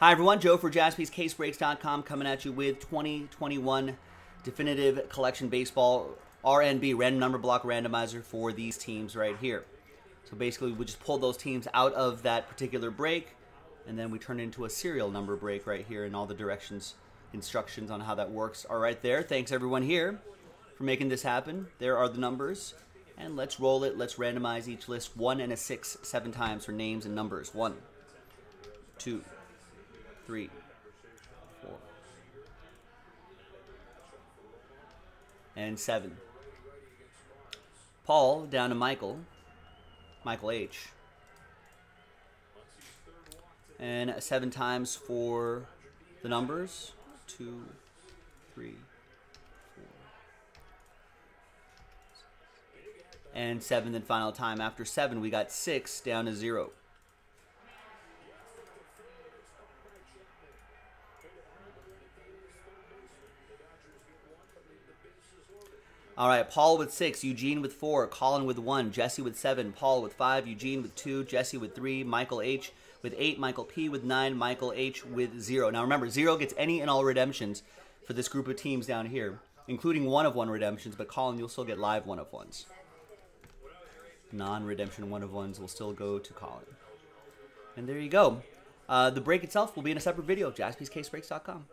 Hi, everyone. Joe for jaspyscasebreaks.com coming at you with 2021 Definitive Collection Baseball RNB, random number block randomizer for these teams right here. So basically, we just pulled those teams out of that particular break, and then we turn it into a serial number break right here, and all the directions, instructions on how that works are right there. Thanks, everyone here, for making this happen. There are the numbers. And let's roll it. Let's randomize each list one and a six, seven times for names and numbers. One, two, three, four, and seven. Paul down to Michael, Michael H. And seven times for the numbers. Two, three, four, and seven, then final time. After seven, we got six down to zero. All right, Paul with six, Eugene with four, Colin with one, Jesse with seven, Paul with five, Eugene with two, Jesse with three, Michael H with eight, Michael P with nine, Michael H with zero. Now remember, zero gets any and all redemptions for this group of teams down here, including one of one redemptions, but Colin, you'll still get live one of ones. Non redemption one of ones will still go to Colin. And there you go. Uh, the break itself will be in a separate video, jaspyscasebreaks.com.